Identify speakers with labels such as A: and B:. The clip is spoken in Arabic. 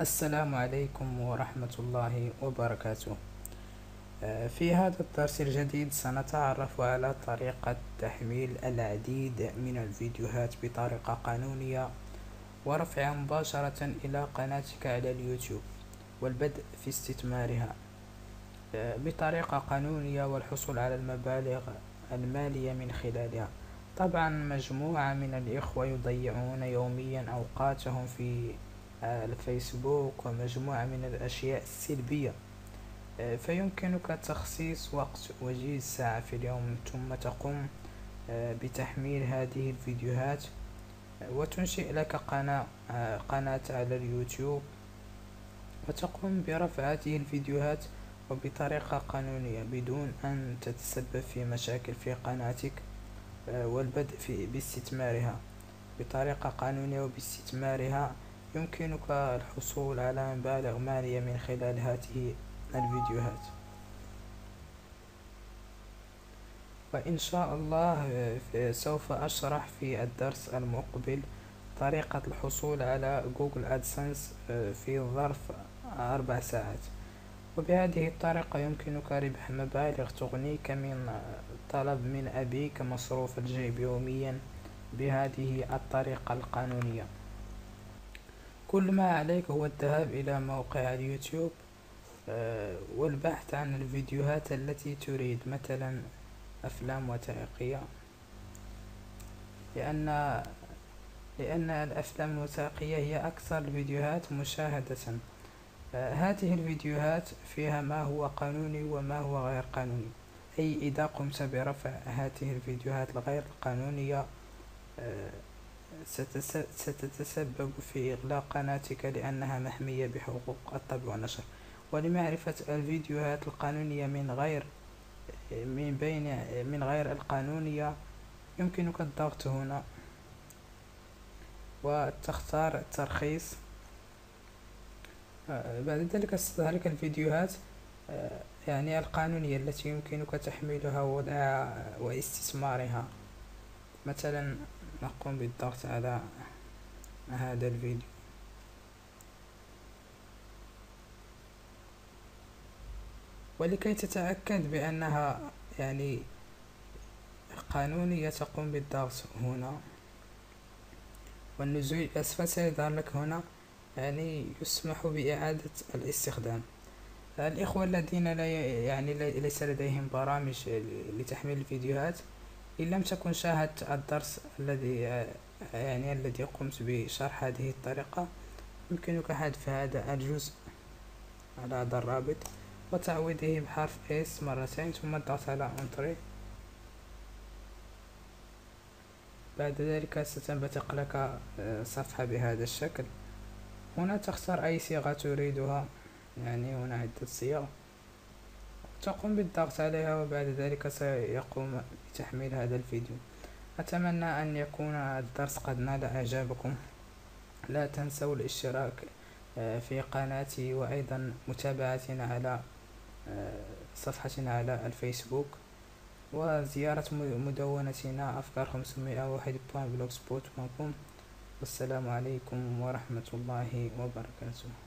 A: السلام عليكم ورحمة الله وبركاته. آه، في هذا الدرس الجديد سنتعرف على طريقة تحميل العديد من الفيديوهات بطريقة قانونية ورفعها مباشرة إلى قناتك على اليوتيوب والبدء في استثمارها. آه، بطريقة قانونية والحصول على المبالغ المالية من خلالها. طبعا مجموعة من الإخوة يضيعون يوميا أوقاتهم في الفيسبوك ومجموعة من الأشياء السلبية. آه، فيمكنك تخصيص وقت وجيز ساعة في اليوم ثم تقوم آه، بتحميل هذه الفيديوهات. آه، وتنشئ لك قناة قناة على اليوتيوب. وتقوم برفع هذه الفيديوهات وبطريقة قانونية بدون أن تتسبب في مشاكل في قناتك والبدء في باستثمارها. بطريقة قانونية وباستثمارها يمكنك الحصول على مبالغ مالية من خلال هذه الفيديوهات. وإن شاء الله سوف أشرح في الدرس المقبل طريقة الحصول على جوجل أدسنس في ظرف أربع ساعات. وبهذه الطريقة يمكنك ربح مبالغ تغنيك من طلب من أبيك مصروف الجيب يوميا بهذه الطريقة القانونية. كل ما عليك هو الذهاب إلى موقع اليوتيوب آه، والبحث عن الفيديوهات التي تريد مثلا أفلام وثائقية. لأن لأن الأفلام الوثائقية هي أكثر الفيديوهات مشاهدة. آه، هذه الفيديوهات فيها ما هو قانوني وما هو غير قانوني. أي إذا قمت برفع هذه الفيديوهات الغير قانونية آه، ستتسبب في إغلاق قناتك لأنها محمية بحقوق الطبع والنشر. ولمعرفة الفيديوهات القانونية من غير من بين من غير القانونية يمكنك الضغط هنا. وتختار الترخيص. بعد ذلك ستظهر الفيديوهات يعني القانونية التي يمكنك تحميلها ووضعها واستثمارها. مثلا نقوم بالضغط على هذا الفيديو. ولكي تتأكد بأنها يعني قانونية تقوم بالضغط هنا والنزول أسفل سيظهر لك هنا يعني يسمح بإعادة الاستخدام. الإخوة الذين لا يعني ليس لديهم برامج لتحميل الفيديوهات إن لم تكن شاهدت الدرس الذي يعني الذي قمت بشرح هذه الطريقة يمكنك حذف هذا الجزء على هذا الرابط وتعويضه بحرف S مرتين ثم الضغط على انتري بعد ذلك ستنبثق لك صفحة بهذا الشكل. هنا تختار أي صيغة تريدها يعني هنا عدة صيغ. تقوم بالضغط عليها وبعد ذلك سيقوم بتحميل هذا الفيديو. أتمنى أن يكون الدرس قد نال إعجابكم. لا تنسوا الاشتراك آه، في قناتي وأيضا متابعتنا على آه، صفحتنا على الفيسبوك. وزيارة مدونتنا أفكار خمسمائة واحد بلوغ سبوت والسلام عليكم ورحمة الله وبركاته.